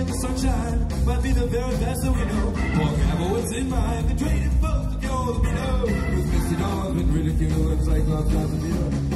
in the sunshine might be the very best that we know. Or grab what's in mind the trade it for the we know. With misty dogs and ridicule and cyclops, not the deal.